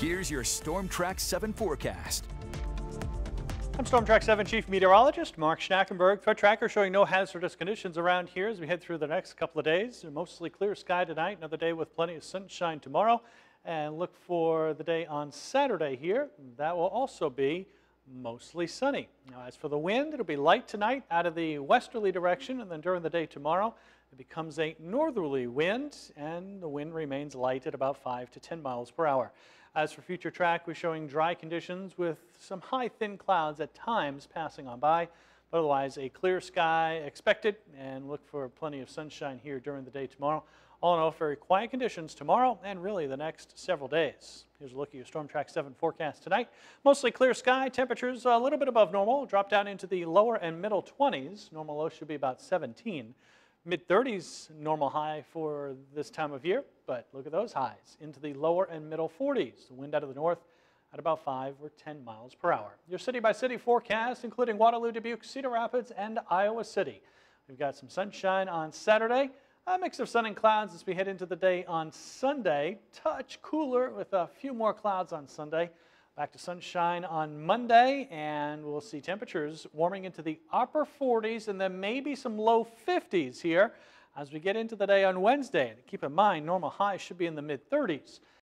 Here's your Storm Track 7 forecast. I'm Storm Track 7 Chief Meteorologist Mark Schnackenberg. Threat tracker showing no hazardous conditions around here as we head through the next couple of days. Mostly clear sky tonight, another day with plenty of sunshine tomorrow. And look for the day on Saturday here. That will also be mostly sunny. Now, as for the wind, it'll be light tonight out of the westerly direction, and then during the day tomorrow, it becomes a northerly wind, and the wind remains light at about 5 to 10 miles per hour. As for future track, we're showing dry conditions with some high thin clouds at times passing on by. Otherwise, a clear sky expected, and look for plenty of sunshine here during the day tomorrow. All in all, very quiet conditions tomorrow and really the next several days. Here's a look at your Storm Track 7 forecast tonight. Mostly clear sky, temperatures a little bit above normal, drop down into the lower and middle 20s. Normal low should be about 17. Mid 30s normal high for this time of year, but look at those highs into the lower and middle 40s. The wind out of the north at about 5 or 10 miles per hour. Your city by city forecast, including Waterloo, Dubuque, Cedar Rapids, and Iowa City. We've got some sunshine on Saturday. A mix of sun and clouds as we head into the day on Sunday. Touch cooler with a few more clouds on Sunday. Back to sunshine on Monday, and we'll see temperatures warming into the upper 40s and then maybe some low 50s here as we get into the day on Wednesday. And keep in mind, normal highs should be in the mid 30s.